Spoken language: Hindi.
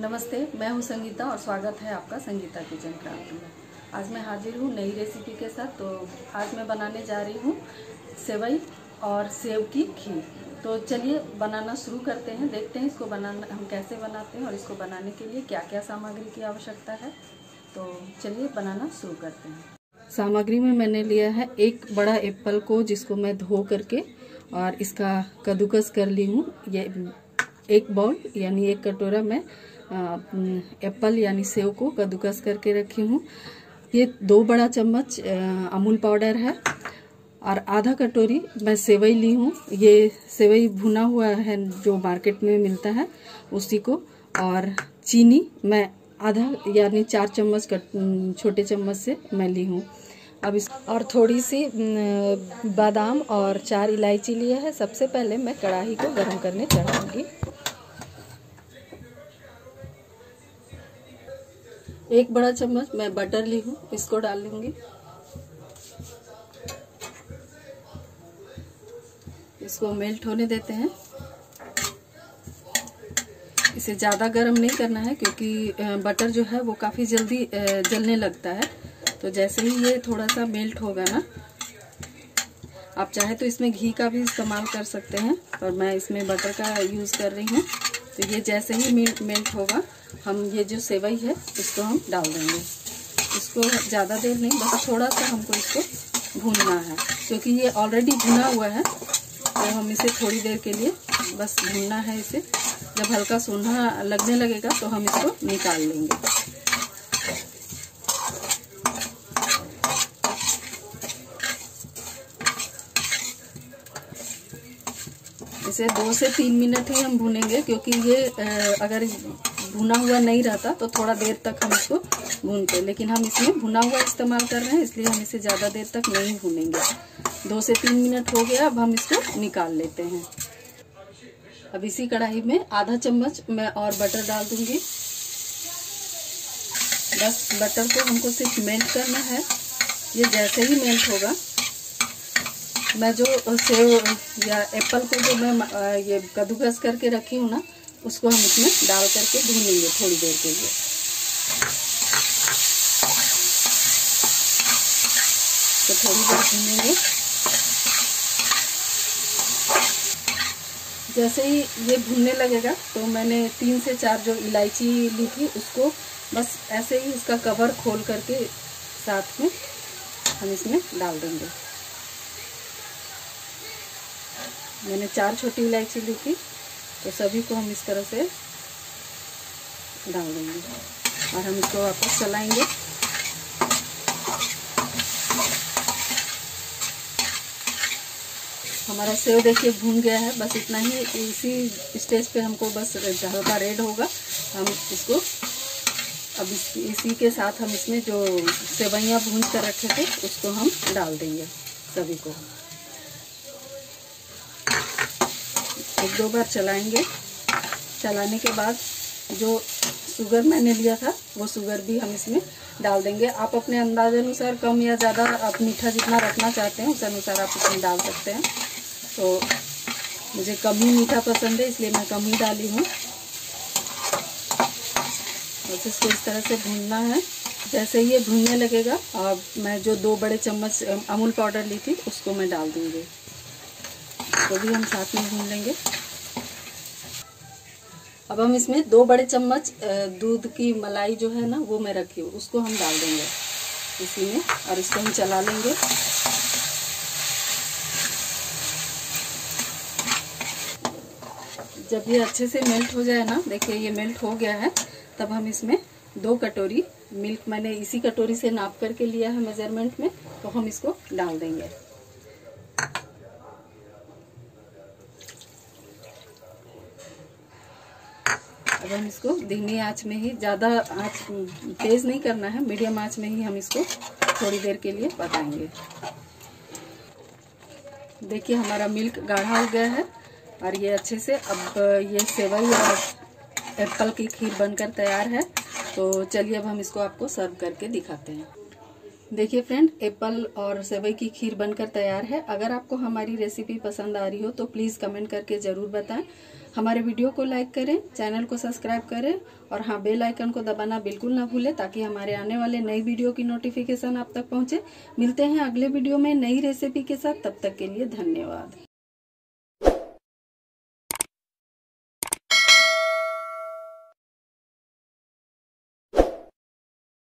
हूँ संगीता और स्वागत है आपका संगीता किचन क्राफ्ट में। आज मैं हाजिर हूँ नई रेसिपी के साथ तो आज मैं बनाने जा रही हूँ सेवई और सेव की खीर। तो चलिए, बनाना शुरू करते हैं, देखते हैं इसको बनाना, हम कैसे बनाते हैं और इसको बनाने के लिए क्या क्या सामग्री की आवश्यकता है। तो चलिए, बनाना शुरू करते हैं। सामग्री में मैंने लिया है एक बड़ा एप्पल को, जिसको मैं धो करके और इसका कद्दूकस कर ली हूँ। ये एक बाउल यानी एक कटोरा में एप्पल यानी सेव को कद्दूकस करके रखी हूँ। ये दो बड़ा चम्मच अमूल पाउडर है और आधा कटोरी मैं सेवई ली हूँ। ये सेवई भुना हुआ है, जो मार्केट में मिलता है, उसी को। और चीनी मैं आधा यानी चार चम्मच छोटे चम्मच से मैं ली हूँ। अब इस, और थोड़ी सी बादाम और चार इलायची लिया है। सबसे पहले मैं कढ़ाई को गर्म करने चढ़ाऊँगी। एक बड़ा चम्मच मैं बटर ली हूँ, इसको डाल लूँगी। इसको मेल्ट होने देते हैं। इसे ज़्यादा गर्म नहीं करना है, क्योंकि बटर जो है वो काफ़ी जल्दी जलने लगता है। तो जैसे ही ये थोड़ा सा मेल्ट होगा ना, आप चाहे तो इसमें घी का भी इस्तेमाल कर सकते हैं, और मैं इसमें बटर का यूज़ कर रही हूँ। तो ये जैसे ही मेल्ट होगा हम ये जो सेवई है इसको हम डाल देंगे। इसको ज़्यादा देर नहीं, बस थोड़ा सा हमको इसको भूनना है। क्योंकि ये ऑलरेडी भुना हुआ है तो हम इसे थोड़ी देर के लिए बस भूनना है इसे। जब हल्का सोना लगने लगेगा तो हम इसको निकाल लेंगे। इसे दो से तीन मिनट ही हम भूनेंगे, क्योंकि ये अगर भुना हुआ नहीं रहता तो थोड़ा देर तक हम इसको भूनते लेकिन हम इसमें भुना हुआ इस्तेमाल कर रहे हैं, इसलिए हम इसे ज़्यादा देर तक नहीं भूनेंगे। दो से तीन मिनट हो गया, अब हम इसको निकाल लेते हैं। अब इसी कढ़ाई में आधा चम्मच मैं और बटर डाल दूँगी। बस बटर को हमको सिर्फ़ मेल्ट करना है। ये जैसे ही मेल्ट होगा, मैं जो सेव या एप्पल को जो मैं ये कद्दूकस करके रखी हूँ ना उसको हम इसमें डाल करके भूनेंगे थोड़ी देर के लिए। तो थोड़ी देर भूनेंगे। जैसे ही ये भूनने लगेगा तो मैंने तीन से चार जो इलायची ली थी, उसको बस ऐसे ही उसका कवर खोल करके साथ में हम इसमें डाल देंगे। मैंने चार छोटी इलायची ली थी। तो सभी को हम इस तरह से डाल देंगे। और हम इसको वापस चलाएँगे। हमारा सेव देखिए भून गया है। बस इतना ही इसी स्टेज पे हमको बस हल्का रेड होगा। हम इसको अब इस, इसी के साथ हम इसमें जो सेवैयाँ भून कर रखे थे उसको हम डाल देंगे सभी को। एक दो बार चलाएँगे। चलाने के बाद जो शुगर मैंने लिया था, वो शुगर भी हम इसमें डाल देंगे। आप अपने अंदाज अनुसार कम या ज़्यादा आप मीठा जितना रखना चाहते हैं उस अनुसार आप इसमें डाल सकते हैं। तो मुझे कम ही मीठा पसंद है, इसलिए मैं कम ही डाली हूँ। बस इसको इस तरह से भूनना है। जैसे ये भूनने लगेगा और मैं जो दो बड़े चम्मच अमूल पाउडर ली थी, उसको मैं डाल दूँगी। तो भी हम साथ में भून लेंगे। अब हम इसमें दो बड़े चम्मच दूध की मलाई जो है ना, वो मैं रखी हूँ। उसको हम डाल देंगे इसी में, और इसको हम चला लेंगे। जब ये अच्छे से मेल्ट हो जाए ना, देखिए ये मेल्ट हो गया है, तब हम इसमें दो कटोरी मिल्क, मैंने इसी कटोरी से नाप करके लिया है मेज़रमेंट में तो हम इसको डाल देंगे। अब हम इसको धीमी आँच में ही, ज़्यादा आँच तेज़ नहीं करना है, मीडियम आँच में ही हम इसको थोड़ी देर के लिए पकाएँगे। देखिए हमारा मिल्क गाढ़ा हो गया है और ये अच्छे से अब ये सेवई और एप्पल की खीर बनकर तैयार है। तो चलिए अब हम इसको आपको सर्व करके दिखाते हैं। देखिए फ्रेंड एप्पल और सेवई की खीर बनकर तैयार है। अगर आपको हमारी रेसिपी पसंद आ रही हो तो प्लीज़ कमेंट करके ज़रूर बताएँ। हमारे वीडियो को लाइक करें चैनल को सब्सक्राइब करें और हाँ बेल आइकन को दबाना बिल्कुल ना भूलें, ताकि हमारे आने वाले नई वीडियो की नोटिफिकेशन आप तक पहुँचे। मिलते हैं अगले वीडियो में नई रेसिपी के साथ। तब तक के लिए धन्यवाद।